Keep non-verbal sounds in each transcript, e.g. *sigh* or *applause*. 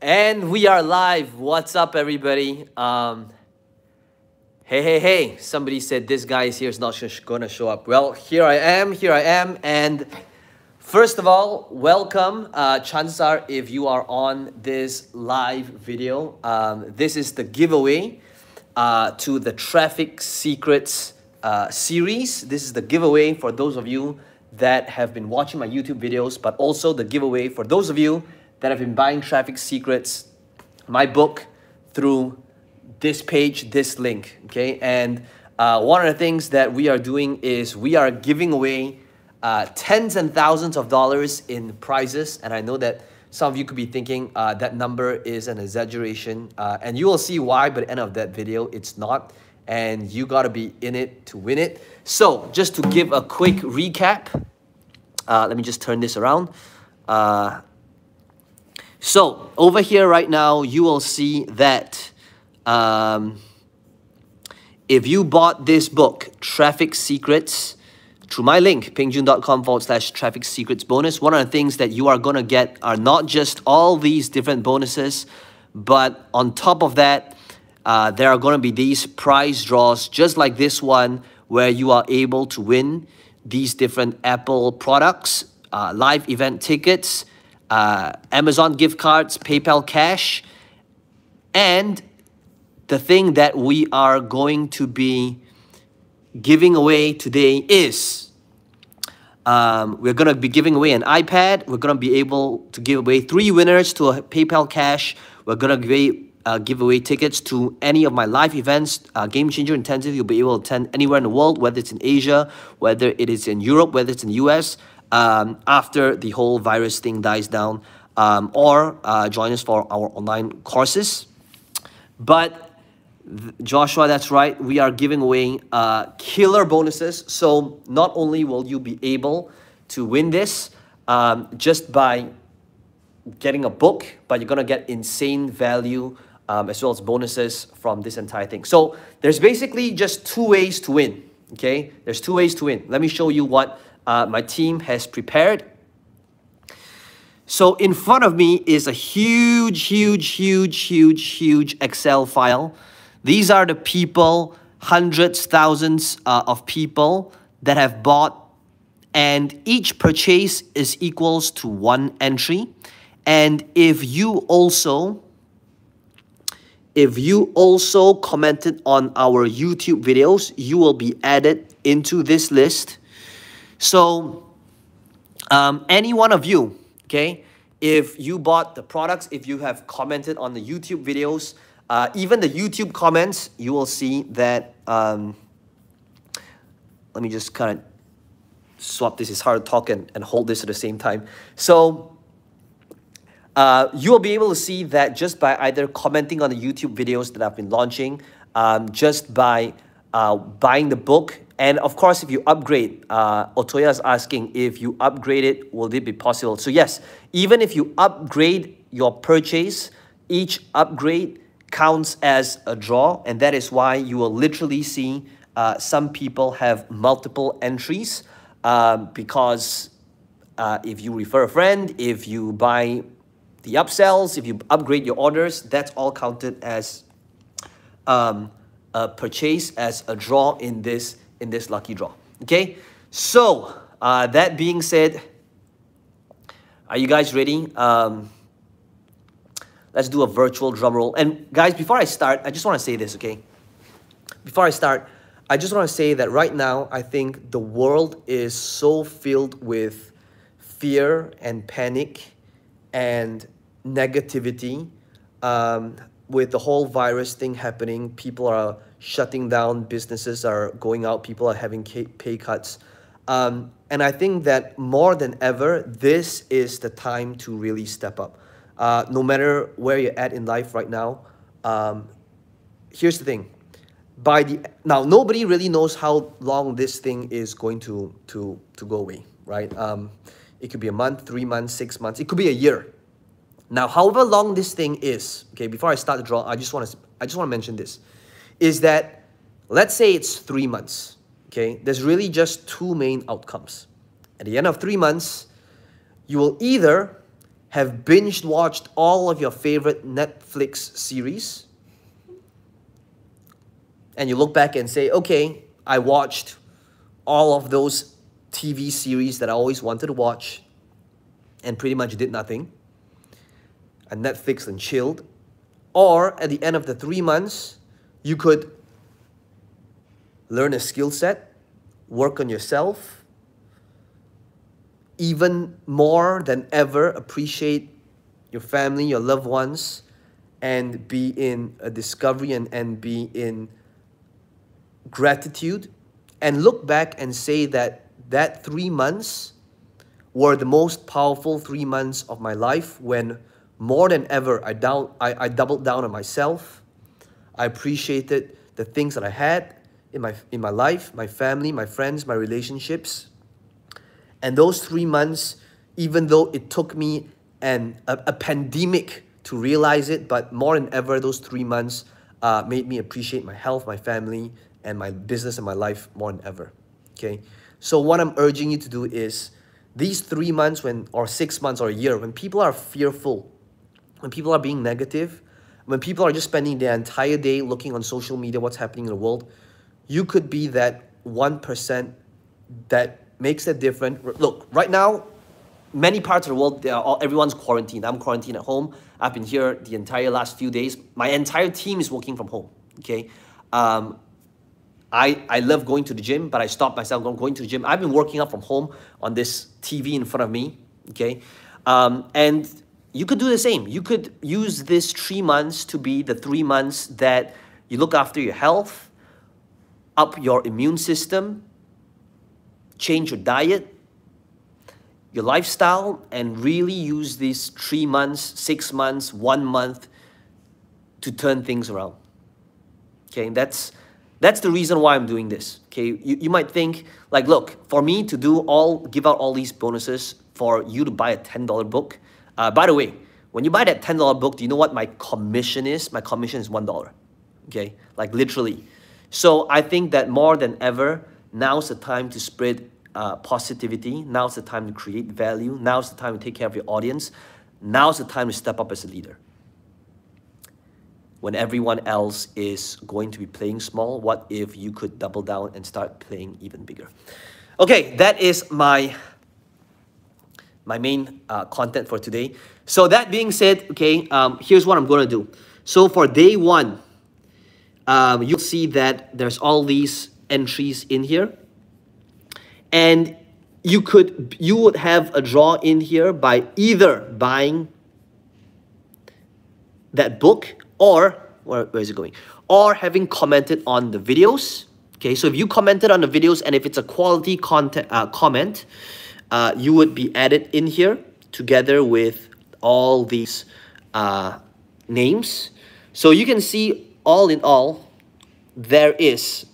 And we are live. What's up, everybody? Um, hey, hey, hey. Somebody said this guy is here is not sh- gonna show up. Well, here I am, here I am. And first of all, welcome. Uh, chances are, if you are on this live video, um, this is the giveaway uh, to the Traffic Secrets uh, series. This is the giveaway for those of you that have been watching my YouTube videos, but also the giveaway for those of you that have been buying Traffic Secrets, my book, through this page, this link, okay? And uh, one of the things that we are doing is we are giving away uh, tens and thousands of dollars in prizes. And I know that some of you could be thinking uh, that number is an exaggeration. Uh, and you will see why by the end of that video, it's not. And you gotta be in it to win it. So just to give a quick recap, uh, let me just turn this around. Uh, so over here right now, you will see that um, if you bought this book, Traffic Secrets, through my link, pengjoon.com forward slash traffic secrets bonus, one of the things that you are going to get are not just all these different bonuses, but on top of that, uh, there are going to be these prize draws just like this one where you are able to win these different Apple products, uh, live event tickets, uh, Amazon gift cards, PayPal cash, and the thing that we are going to be giving away today is um, we're going to be giving away an iPad. We're going to be able to give away three winners to a PayPal cash. We're going to give, uh, give away tickets to any of my live events, uh, Game Changer Intensive. You'll be able to attend anywhere in the world, whether it's in Asia, whether it is in Europe, whether it's in the US, um, after the whole virus thing dies down, um, or uh, join us for our online courses. But Joshua, that's right. We are giving away uh, killer bonuses. So not only will you be able to win this um, just by getting a book, but you're going to get insane value um, as well as bonuses from this entire thing. So there's basically just two ways to win. Okay, there's two ways to win. Let me show you what uh, my team has prepared. So in front of me is a huge, huge, huge, huge, huge Excel file. These are the people, hundreds, thousands uh, of people that have bought and each purchase is equals to one entry. And if you also if you also commented on our YouTube videos, you will be added into this list. So um, any one of you, okay, if you bought the products, if you have commented on the YouTube videos, uh, even the YouTube comments, you will see that, um, let me just kind of swap this, it's hard to talk and, and hold this at the same time. So uh, you will be able to see that just by either commenting on the YouTube videos that I've been launching, um, just by uh, buying the book, and of course, if you upgrade, uh, Otoya is asking if you upgrade it, will it be possible? So yes, even if you upgrade your purchase, each upgrade counts as a draw, and that is why you will literally see uh, some people have multiple entries um, because uh, if you refer a friend, if you buy the upsells, if you upgrade your orders, that's all counted as um, a purchase, as a draw in this in this lucky draw. Okay, so uh, that being said, are you guys ready? Um, Let's do a virtual drum roll. And guys, before I start, I just want to say this, okay? Before I start, I just want to say that right now, I think the world is so filled with fear and panic and negativity. Um, with the whole virus thing happening, people are shutting down, businesses are going out, people are having pay cuts. Um, and I think that more than ever, this is the time to really step up uh, no matter where you're at in life right now, um, here's the thing. By the now, nobody really knows how long this thing is going to to to go away, right? Um, it could be a month, three months, six months. It could be a year. Now, however long this thing is, okay. Before I start the draw, I just want to I just want to mention this, is that let's say it's three months. Okay, there's really just two main outcomes. At the end of three months, you will either have binge watched all of your favorite Netflix series and you look back and say, okay, I watched all of those TV series that I always wanted to watch and pretty much did nothing and Netflix and chilled. Or at the end of the three months, you could learn a skill set, work on yourself, even more than ever appreciate your family, your loved ones, and be in a discovery and, and be in gratitude and look back and say that that three months were the most powerful three months of my life when more than ever I, down, I, I doubled down on myself. I appreciated the things that I had in my, in my life, my family, my friends, my relationships. And those three months, even though it took me an, a, a pandemic to realize it, but more than ever, those three months uh, made me appreciate my health, my family, and my business and my life more than ever. Okay. So what I'm urging you to do is these three months when or six months or a year, when people are fearful, when people are being negative, when people are just spending their entire day looking on social media, what's happening in the world, you could be that 1% that makes a difference. Look, right now, many parts of the world, all, everyone's quarantined. I'm quarantined at home. I've been here the entire last few days. My entire team is working from home. Okay, um, I, I love going to the gym, but I stopped myself from going to the gym. I've been working out from home on this TV in front of me, okay? Um, and you could do the same. You could use this three months to be the three months that you look after your health, up your immune system, change your diet, your lifestyle, and really use these three months, six months, one month to turn things around. Okay, that's that's the reason why I'm doing this. Okay, you, you might think like, look, for me to do all, give out all these bonuses for you to buy a $10 book. Uh, by the way, when you buy that $10 book, do you know what my commission is? My commission is $1. Okay, like literally. So I think that more than ever, now's the time to spread uh, positivity. Now's the time to create value. Now's the time to take care of your audience. Now's the time to step up as a leader when everyone else is going to be playing small, what if you could double down and start playing even bigger? Okay, that is my my main uh, content for today. So that being said, okay, um, here's what I'm going to do. So for day one, um, you'll see that there's all these entries in here. And you could, you would have a draw in here by either buying that book or where, where is it going? Or having commented on the videos. Okay, so if you commented on the videos and if it's a quality content uh, comment, uh, you would be added in here together with all these uh, names. So you can see all in all, there is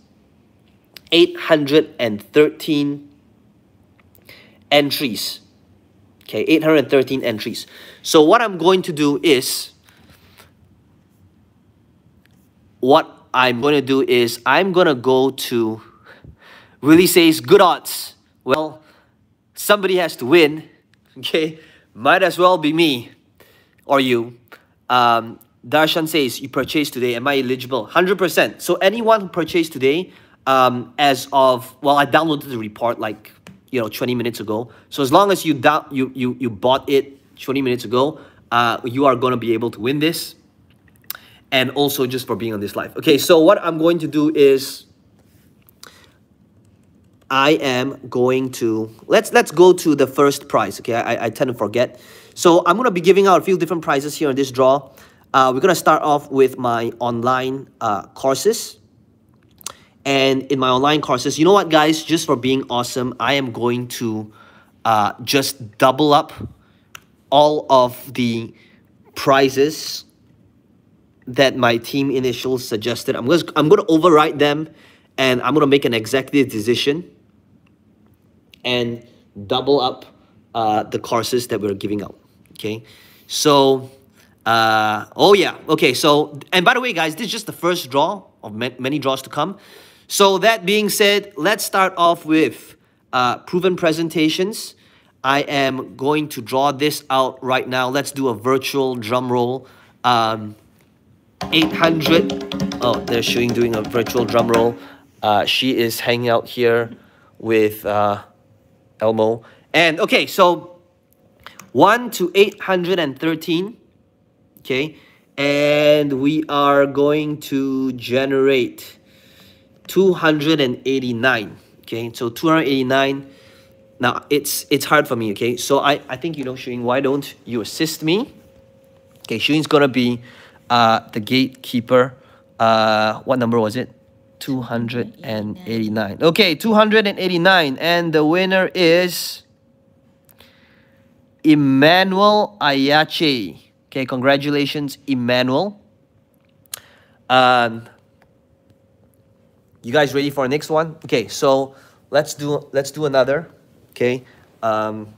813 entries. Okay, 813 entries. So what I'm going to do is what I'm going to do is I'm going to go to really says good odds. Well, somebody has to win. Okay, might as well be me or you. Um, Darshan says you purchased today. Am I eligible? 100%. So anyone who purchased today, um, as of well, I downloaded the report like you know 20 minutes ago. So as long as you you you you bought it 20 minutes ago, uh, you are going to be able to win this and also just for being on this live. Okay, so what I'm going to do is I am going to let's let's go to the first prize. Okay, I, I tend to forget. So I'm gonna be giving out a few different prizes here in this draw. Uh, we're gonna start off with my online uh, courses. And in my online courses, you know what, guys? Just for being awesome, I am going to uh, just double up all of the prizes that my team initials suggested. I'm going to, I'm going to override them and I'm going to make an executive decision and double up uh, the courses that we're giving out. Okay. So, uh, oh yeah. Okay. So, and by the way, guys, this is just the first draw of many draws to come. So that being said, let's start off with uh, proven presentations. I am going to draw this out right now. Let's do a virtual drum roll. Um, 800. Oh, they're showing doing a virtual drum roll. Uh, she is hanging out here with uh, Elmo. And okay, so 1 to 813. Okay, and we are going to generate 289. Okay, so 289 now, it's it's hard for me, okay? So I, I think, you know, Shuing, why don't you assist me? Okay, Shuing's going to be uh, the gatekeeper. Uh, what number was it? 289. Okay, 289. And the winner is Emmanuel Ayache. Okay, congratulations, Emmanuel. Um, you guys ready for the next one? Okay, so let's do let's do another okay? Um,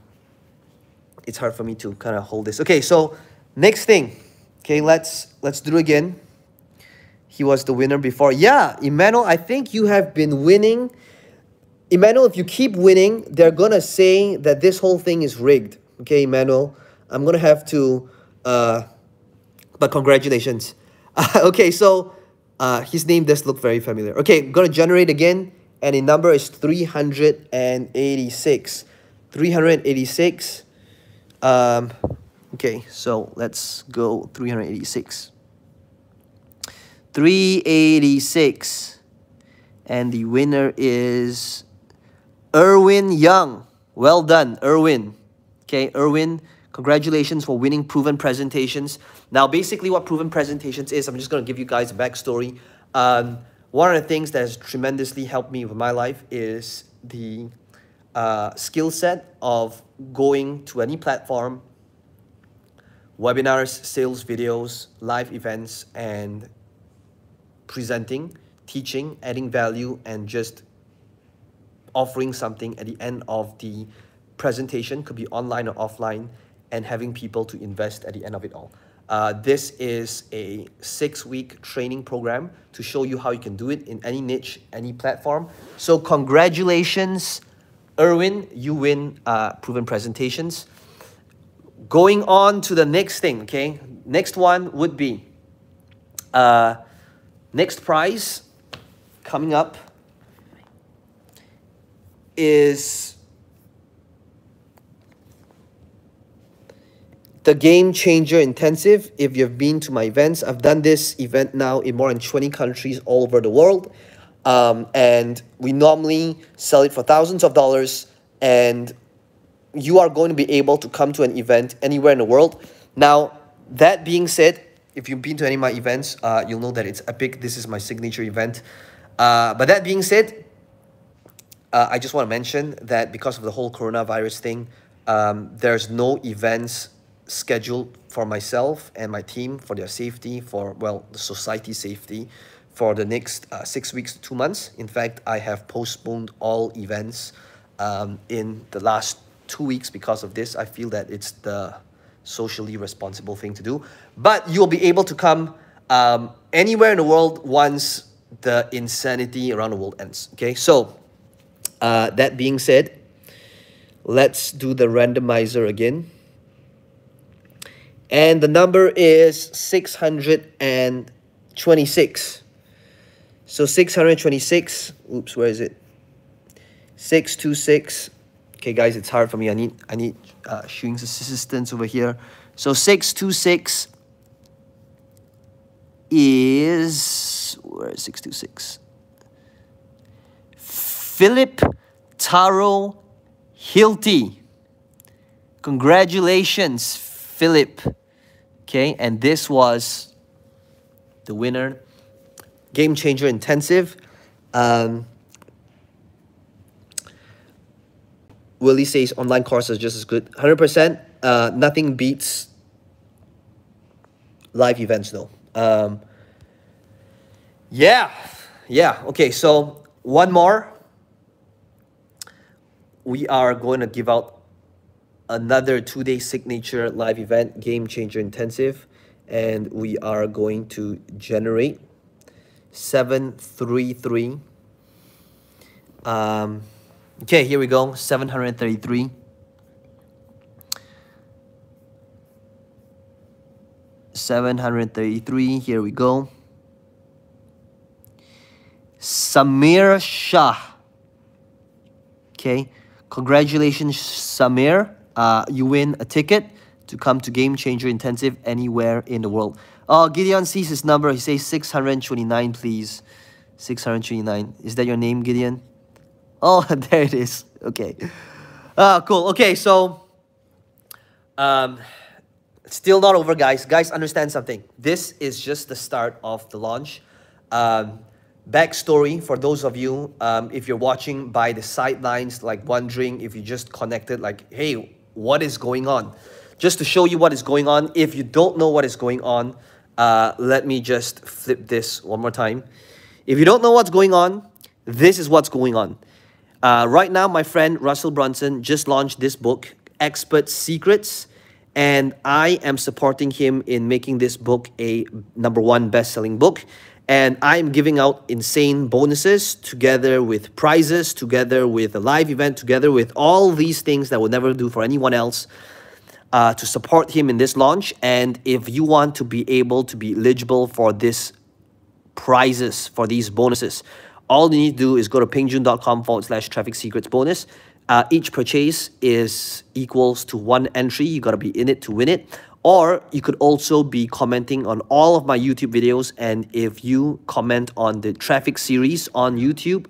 it's hard for me to kind of hold this. Okay, so next thing, okay, let's let's do it again. He was the winner before. Yeah, Emmanuel, I think you have been winning. Emmanuel, if you keep winning, they're gonna say that this whole thing is rigged. Okay, Emmanuel, I'm gonna have to. Uh, but congratulations. *laughs* okay, so uh, his name does look very familiar. Okay, gonna generate again and the number is 386 386 um okay so let's go 386 386 and the winner is Erwin Young. Well done Erwin. Okay Erwin congratulations for winning proven presentations. Now basically what proven presentations is I'm just going to give you guys a backstory. Um, one of the things that has tremendously helped me with my life is the uh, skill set of going to any platform, webinars, sales videos, live events, and presenting, teaching, adding value, and just offering something at the end of the presentation, could be online or offline, and having people to invest at the end of it all. Uh, this is a six-week training program to show you how you can do it in any niche, any platform. So congratulations, Erwin, you win uh, Proven Presentations. Going on to the next thing, okay? Next one would be, uh, next prize coming up is the Game Changer Intensive. If you've been to my events, I've done this event now in more than 20 countries all over the world. Um, and we normally sell it for thousands of dollars. And you are going to be able to come to an event anywhere in the world. Now, that being said, if you've been to any of my events, uh, you'll know that it's epic. This is my signature event. Uh, but that being said, uh, I just want to mention that because of the whole coronavirus thing, um, there's no events scheduled for myself and my team for their safety, for, well, the society safety for the next uh, six weeks to two months. In fact, I have postponed all events um, in the last two weeks because of this. I feel that it's the socially responsible thing to do. But you'll be able to come um, anywhere in the world once the insanity around the world ends. Okay, so uh, that being said, let's do the randomizer again and the number is 626 so 626 oops where is it 626 okay guys it's hard for me i need i need uh Shuing's assistance over here so 626 is where is 626 philip taro hilty congratulations Philip. Okay, and this was the winner. Game Changer Intensive. Um, Willie says online courses just as good. 100%. Uh, nothing beats live events though. Um, yeah. Yeah. Okay. So one more. We are going to give out another two-day signature live event, Game Changer Intensive, and we are going to generate 733. Um, Okay, here we go, 733. 733, here we go. Samir Shah. Okay, congratulations, Samir. Uh, you win a ticket to come to Game Changer Intensive anywhere in the world. Oh, Gideon sees his number. He says 629, please. 629. Is that your name, Gideon? Oh, *laughs* there it is. Okay. Uh, cool. Okay, so um, still not over, guys. Guys, understand something. This is just the start of the launch. Um, backstory for those of you, um, if you're watching by the sidelines, like wondering if you just connected, like, hey, what is going on? Just to show you what is going on. If you don't know what is going on, uh, let me just flip this one more time. If you don't know what's going on, this is what's going on. Uh, right now, my friend Russell Brunson just launched this book, Expert Secrets, and I am supporting him in making this book a number one best-selling book. And I'm giving out insane bonuses together with prizes, together with a live event, together with all these things that we'll never do for anyone else uh, to support him in this launch. And if you want to be able to be eligible for this prizes, for these bonuses, all you need to do is go to pengjoon.com forward slash traffic secrets bonus. Uh, each purchase is equals to one entry. You got to be in it to win it. Or you could also be commenting on all of my YouTube videos. And if you comment on the traffic series on YouTube,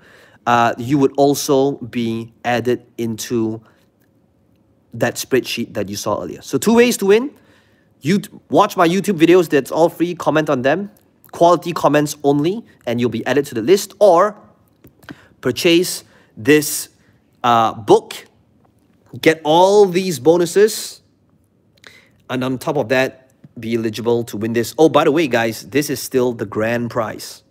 uh, you would also be added into that spreadsheet that you saw earlier. So two ways to win. You watch my YouTube videos, that's all free, comment on them, quality comments only, and you'll be added to the list, or purchase this uh, book, get all these bonuses, and on top of that, be eligible to win this. Oh, by the way, guys, this is still the grand prize.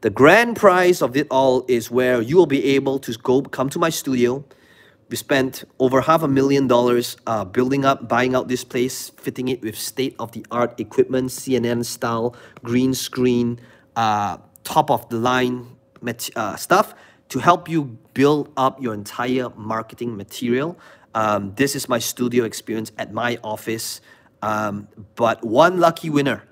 The grand prize of it all is where you will be able to go come to my studio, we spent over half a million dollars uh, building up, buying out this place, fitting it with state-of-the-art equipment, CNN-style, green screen, uh, top-of-the-line uh, stuff to help you build up your entire marketing material. Um, this is my studio experience at my office. Um, but one lucky winner.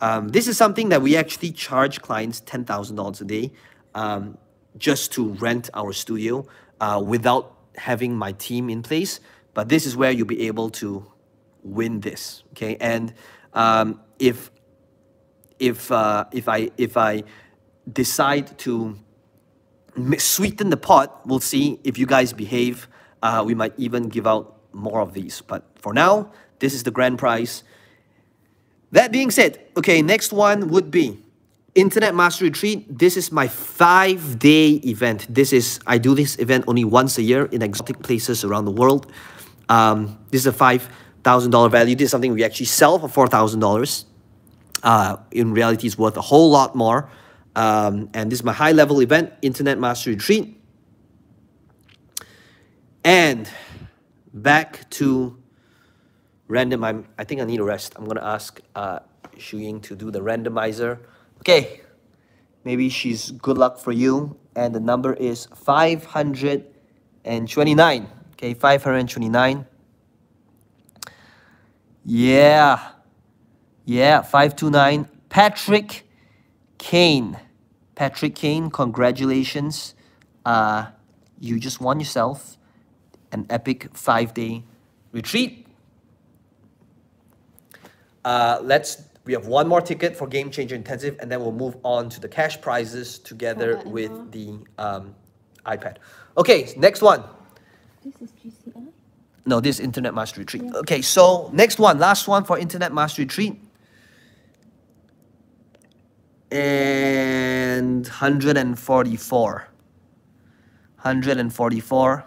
Um, this is something that we actually charge clients $10,000 a day um, just to rent our studio uh, without having my team in place, but this is where you'll be able to win this. Okay, and um, if if uh, if I if I decide to sweeten the pot, we'll see if you guys behave. Uh, we might even give out more of these. But for now, this is the grand prize. That being said, okay, next one would be Internet Mastery Retreat, this is my five-day event. This is, I do this event only once a year in exotic places around the world. Um, this is a $5,000 value. This is something we actually sell for $4,000. Uh, in reality, it's worth a whole lot more. Um, and this is my high-level event, Internet Mastery Retreat. And back to random, I'm, I think I need a rest. I'm going to ask uh, Shu Ying to do the randomizer. Okay, maybe she's good luck for you. And the number is 529. Okay, 529. Yeah. Yeah, 529. Patrick Kane. Patrick Kane, congratulations. Uh, you just won yourself an epic five-day retreat. Uh, let's we have one more ticket for Game Changer Intensive, and then we'll move on to the cash prizes together with the um, iPad. Okay, next one. This is GCI? No, this Internet Mastery Retreat. Yeah. Okay, so next one, last one for Internet Mastery Retreat. And 144. 144.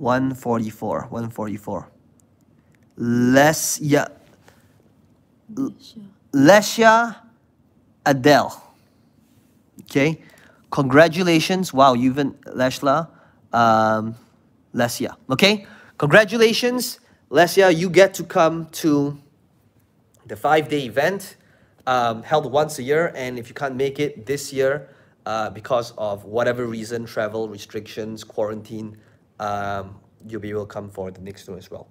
144 144 Lesia Lesya Adele. Okay. Congratulations. Wow you've been Lesla um, Lesya. Okay. Congratulations Lesia you get to come to the five-day event um, held once a year. And if you can't make it this year uh, because of whatever reason, travel restrictions, quarantine, um, you'll be able to come for the next one as well.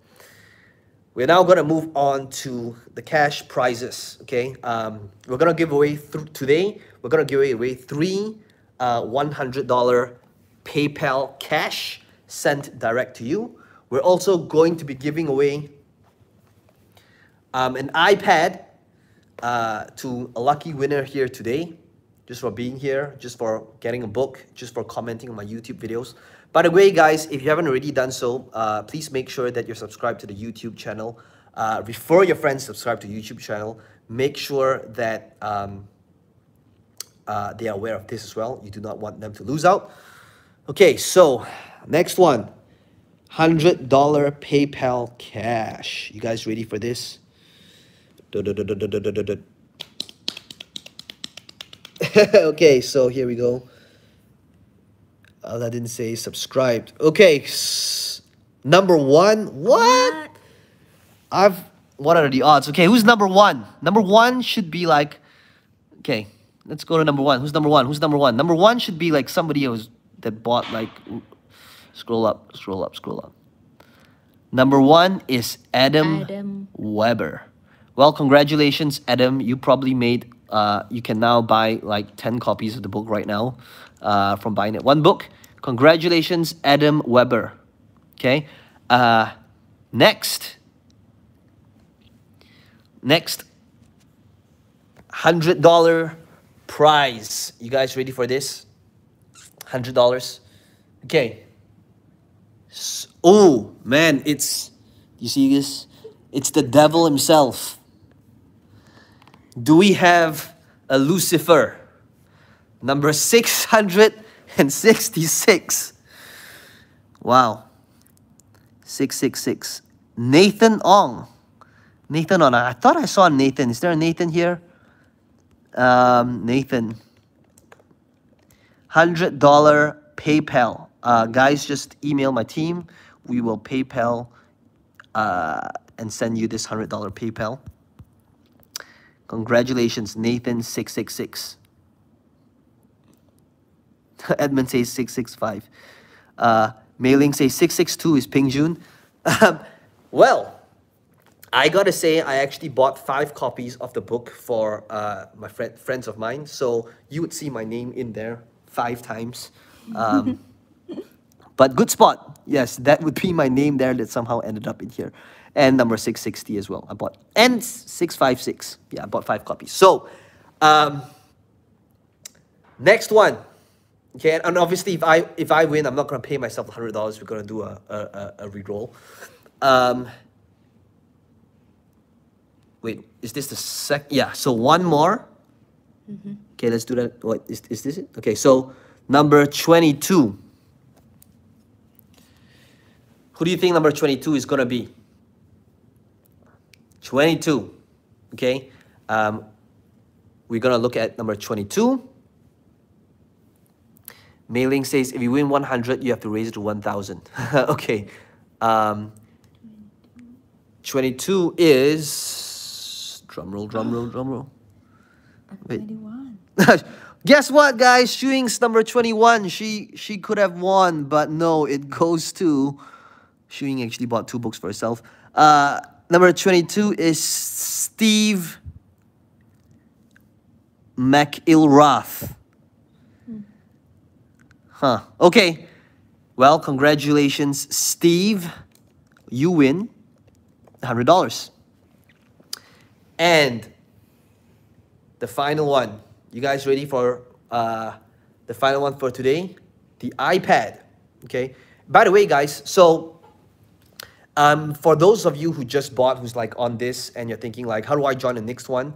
We're now going to move on to the cash prizes. Okay, um, we're going to give away today. We're going to give away three uh, $100 PayPal cash sent direct to you. We're also going to be giving away um, an iPad uh, to a lucky winner here today, just for being here, just for getting a book, just for commenting on my YouTube videos. By the way, guys, if you haven't already done so, uh, please make sure that you're subscribed to the YouTube channel. Uh, refer your friends subscribe to YouTube channel. Make sure that um, uh, they are aware of this as well. You do not want them to lose out. Okay, so next one. $100 PayPal cash. You guys ready for this? *laughs* okay, so here we go. I didn't say subscribed. Okay, number one. What? I've. What are the odds? Okay, who's number one? Number one should be like. Okay, let's go to number one. Who's number one? Who's number one? Number one should be like somebody who's that bought like. Scroll up, scroll up, scroll up. Number one is Adam, Adam. Weber. Well, congratulations, Adam. You probably made. Uh, you can now buy like ten copies of the book right now, uh, from buying it one book. Congratulations, Adam Weber. Okay. Uh, next. Next. Hundred dollar prize. You guys ready for this? Hundred dollars. Okay. S- Oh man, it's you see this? It's the devil himself. Do we have a Lucifer? Number 666. Wow. 666. Nathan Ong. Nathan Ong. I thought I saw Nathan. Is there a Nathan here? Um, Nathan. $100 PayPal. Uh, guys, just email my team. We will PayPal uh, and send you this $100 PayPal. Congratulations, Nathan666. *laughs* Edmund says 665. Uh, Mei Ling says 662 is Peng Joon. Um, well, I gotta say, I actually bought five copies of the book for uh, my friend, friends of mine. So you would see my name in there five times. Um, *laughs* but good spot. Yes, that would be my name there that somehow ended up in here. And number 660 as well. I bought. And 656. Yeah, I bought five copies. So, um, next one. Okay, and obviously if I if I win, I'm not gonna pay myself hundred dollars. We're gonna do a a, a, a reroll. Um, wait, is this the sec? Yeah. So one more. Okay, let's do that. What is is this it? Okay, so number twenty-two. Who do you think number twenty-two is gonna be? Twenty-two. Okay. Um, we're gonna look at number twenty-two. Mei Ling says if you win 100, you have to raise it to 1,000. *laughs* okay. Um, 22 is. Drum roll, drum roll, drum roll. Wait. 21. *laughs* Guess what, guys? Shuing's number 21. She she could have won, but no, it goes to. Shuing actually bought two books for herself. Uh, number 22 is Steve McIlrath. Huh. Okay. Well, congratulations, Steve. You win $100. And the final one. You guys ready for uh, the final one for today? The iPad. Okay. By the way, guys, so um, for those of you who just bought, who's like on this, and you're thinking like, how do I join the next one?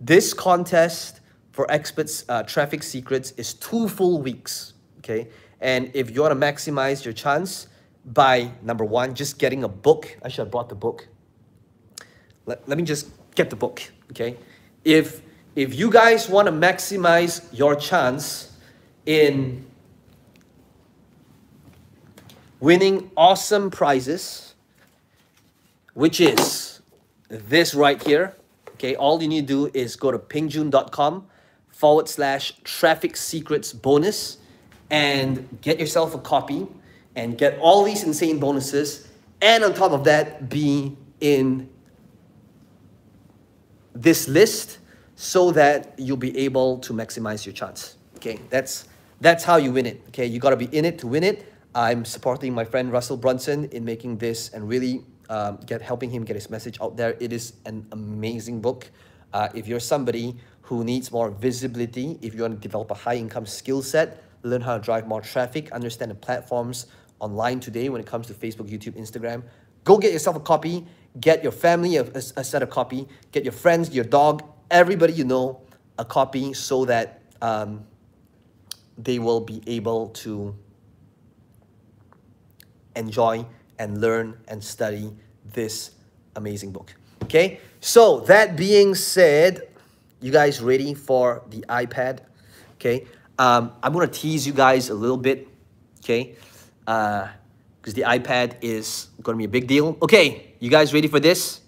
This contest for experts uh, traffic secrets is two full weeks. Okay, and if you want to maximize your chance by number one, just getting a book. I should have brought the book. Let, let me just get the book. Okay, if if you guys want to maximize your chance in winning awesome prizes, which is this right here. Okay, all you need to do is go to pengjoon.com forward slash traffic secrets bonus and get yourself a copy and get all these insane bonuses. And on top of that, be in this list so that you'll be able to maximize your chance. Okay, that's that's how you win it. Okay, you got to be in it to win it. I'm supporting my friend Russell Brunson in making this and really um, get helping him get his message out there. It is an amazing book. Uh, if you're somebody who needs more visibility, if you want to develop a high income skill set, learn how to drive more traffic, understand the platforms online today when it comes to Facebook, YouTube, Instagram, go get yourself a copy. Get your family a, a, a set of copy. Get your friends, your dog, everybody you know a copy so that um, they will be able to enjoy and learn and study this amazing book. Okay, so that being said, you guys ready for the iPad? Okay, um, I'm gonna tease you guys a little bit. Okay, because uh, the iPad is gonna be a big deal. Okay, you guys ready for this?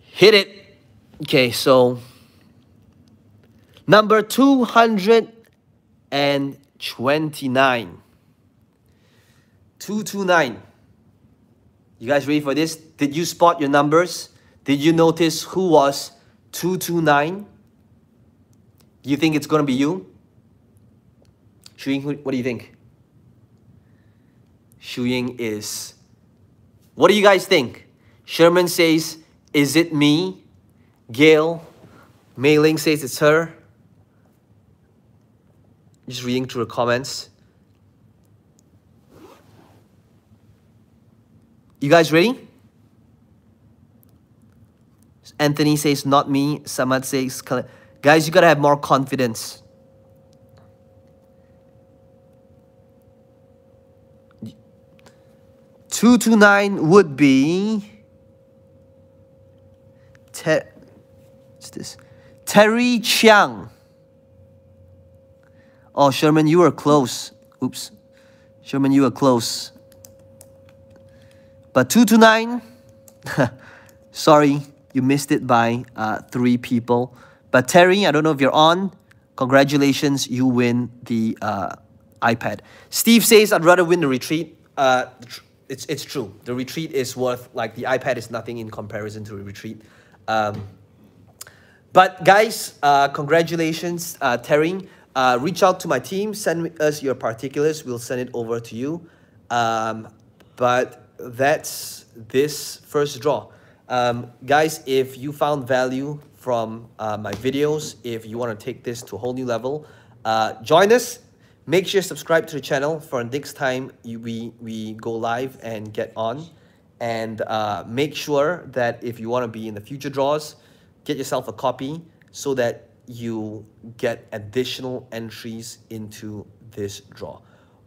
Hit it. Okay, so number 229. 229. You guys ready for this? Did you spot your numbers? Did you notice who was 229? You think it's going to be you? Shu Ying, what do you think? Shu Ying is. What do you guys think? Sherman says is it me? Gail? Mei Ling says it's her. Just reading through the comments. You guys ready? Anthony says, not me. Samad says, guys, you gotta have more confidence. Two two nine would be what's this? Terry Chiang. Oh, Sherman, you were close. Oops. Sherman, you were close. But 229, *laughs* sorry, you missed it by uh, three people. But Terry, I don't know if you're on. Congratulations, you win the uh, iPad. Steve says, I'd rather win the retreat. Uh, it's, it's true. The retreat is worth, like, the iPad is nothing in comparison to a retreat. Um, but guys, uh, congratulations, uh, Terry. Uh, reach out to my team, send us your particulars. We'll send it over to you. Um, but that's this first draw. Um, guys, if you found value from uh, my videos, if you want to take this to a whole new level, uh, join us. Make sure you subscribe to the channel for next time you, we, we go live and get on and uh, make sure that if you want to be in the future draws, get yourself a copy so that you get additional entries into this draw.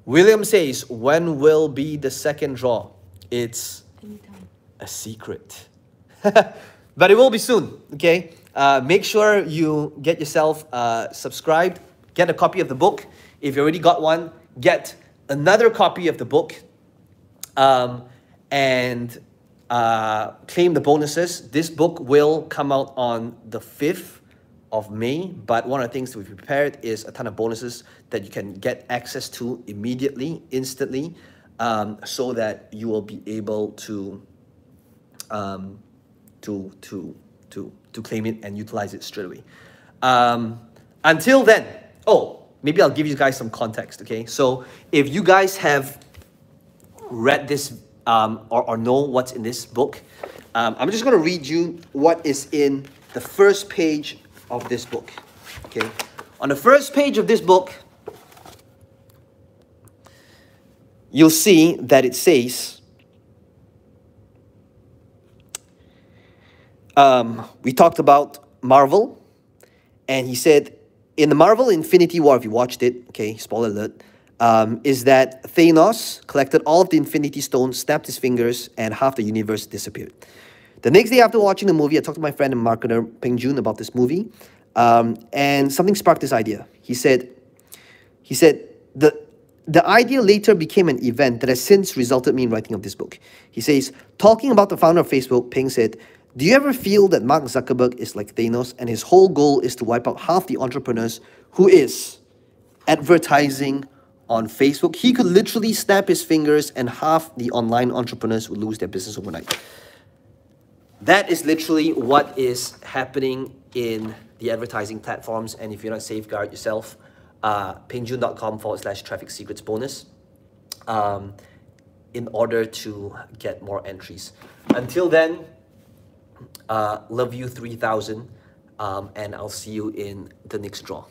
William says, when will be the second draw? It's Anytime. a secret. *laughs* but it will be soon, okay? Uh, make sure you get yourself uh, subscribed, get a copy of the book. If you already got one, get another copy of the book. Um, and uh, claim the bonuses. This book will come out on the 5th of May, but one of the things we've prepared is a ton of bonuses that you can get access to immediately, instantly, um, so that you will be able to, um, to, to, to, to claim it and utilize it straight away. Um, until then, oh, maybe I'll give you guys some context, okay? So if you guys have read this um, or, or know what's in this book, um, I'm just going to read you what is in the first page of this book. Okay, on the first page of this book, you'll see that it says, um, we talked about Marvel, and he said, in the Marvel Infinity War, if you watched it, okay, spoiler alert, um, is that Thanos collected all of the Infinity Stones, snapped his fingers, and half the universe disappeared. The next day after watching the movie, I talked to my friend and marketer Peng Joon about this movie, um, and something sparked this idea. He said, he said the the idea later became an event that has since resulted me in writing of this book. He says, talking about the founder of Facebook, Peng said, Do you ever feel that Mark Zuckerberg is like Thanos and his whole goal is to wipe out half the entrepreneurs who is advertising on Facebook? He could literally snap his fingers and half the online entrepreneurs would lose their business overnight. That is literally what is happening in the advertising platforms. And if you're not safeguard yourself, uh, pengjoon.com forward slash traffic secrets bonus um, in order to get more entries. Until then, uh, love you 3000 um, and I'll see you in the next draw.